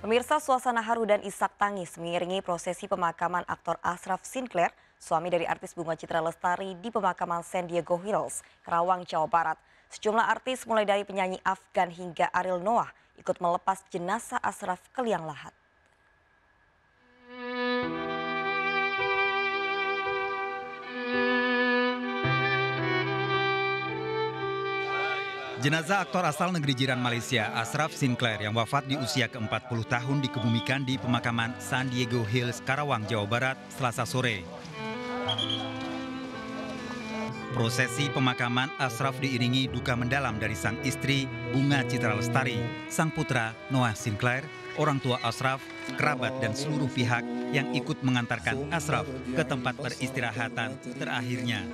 Pemirsa suasana haru dan isak tangis mengiringi prosesi pemakaman aktor Ashraf Sinclair, suami dari artis Bunga Citra Lestari di pemakaman San Diego Hills, Kerawang, Jawa Barat. Sejumlah artis mulai dari penyanyi Afgan hingga Ariel Noah ikut melepas jenazah Ashraf ke liang lahat. Jenazah aktor asal negeri jiran Malaysia, Ashraf Sinclair yang wafat di usia ke-40 tahun dikebumikan di pemakaman San Diego Hills, Karawang, Jawa Barat, Selasa sore. Prosesi pemakaman Ashraf diiringi duka mendalam dari sang istri Bunga Citra Lestari, sang putra Noah Sinclair, orang tua Ashraf, kerabat dan seluruh pihak yang ikut mengantarkan Ashraf ke tempat peristirahatan terakhirnya.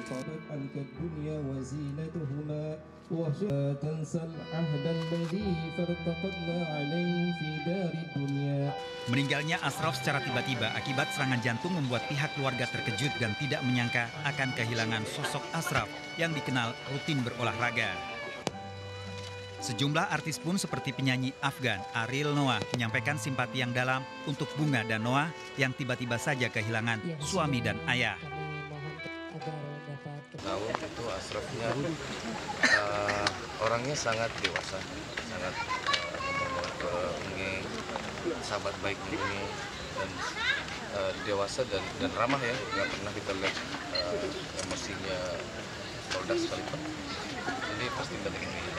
Meninggalnya Ashraf secara tiba-tiba akibat serangan jantung membuat pihak keluarga terkejut dan tidak menyangka akan kehilangan sosok Ashraf yang dikenal rutin berolahraga. Sejumlah artis pun seperti penyanyi Afgan Ariel Noah menyampaikan simpati yang dalam untuk Bunga dan Noah yang tiba-tiba saja kehilangan suami dan ayah. Tahu itu Ashrafnya uh, orangnya sangat dewasa, sangat uh, ke Unge, sahabat baik Unge dan uh, dewasa dan, dan ramah ya, nggak pernah kita lihat uh, emosinya Polda sekalipun. Jadi pasti penting ini.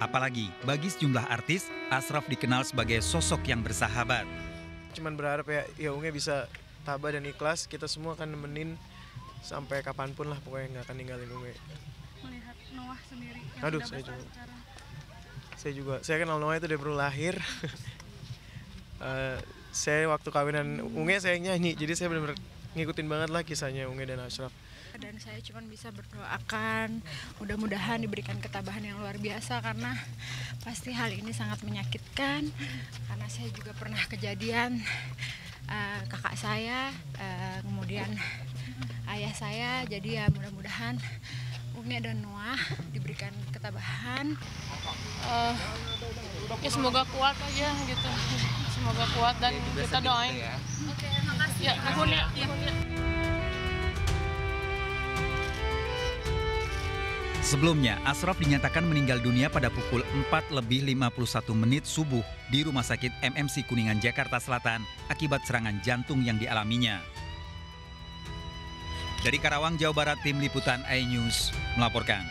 Apalagi bagi sejumlah artis, Ashraf dikenal sebagai sosok yang bersahabat. Cuman berharap ya, ya Unge bisa tabah dan ikhlas. Kita semua akan nemenin sampai kapan pun lah pokoknya nggak akan ninggalin Unge. Melihat Noah sendiri. Yang Aduh, saya juga. sekarang. Saya juga, saya kenal Noah itu dari baru lahir. Eh, saya waktu kawinan Unge saya nyanyi, jadi saya benar-benar ngikutin banget lah kisahnya Unge dan Ashraf. Dan saya cuma bisa berdoakan mudah-mudahan diberikan ketabahan yang luar biasa karena pasti hal ini sangat menyakitkan. Karena saya juga pernah kejadian eh, kakak saya eh, kemudian ayah saya. Jadi ya mudah-mudahan Unge dan Noah diberikan ketabahan. Eh, ya semoga kuat aja gitu. Semoga kuat dan kita doain. ya. Nuhun ya ya. Sebelumnya, Ashraf dinyatakan meninggal dunia pada pukul 4 lebih 51 menit subuh di Rumah Sakit MMC Kuningan, Jakarta Selatan akibat serangan jantung yang dialaminya. Dari Karawang, Jawa Barat, Tim Liputan iNews melaporkan.